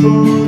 for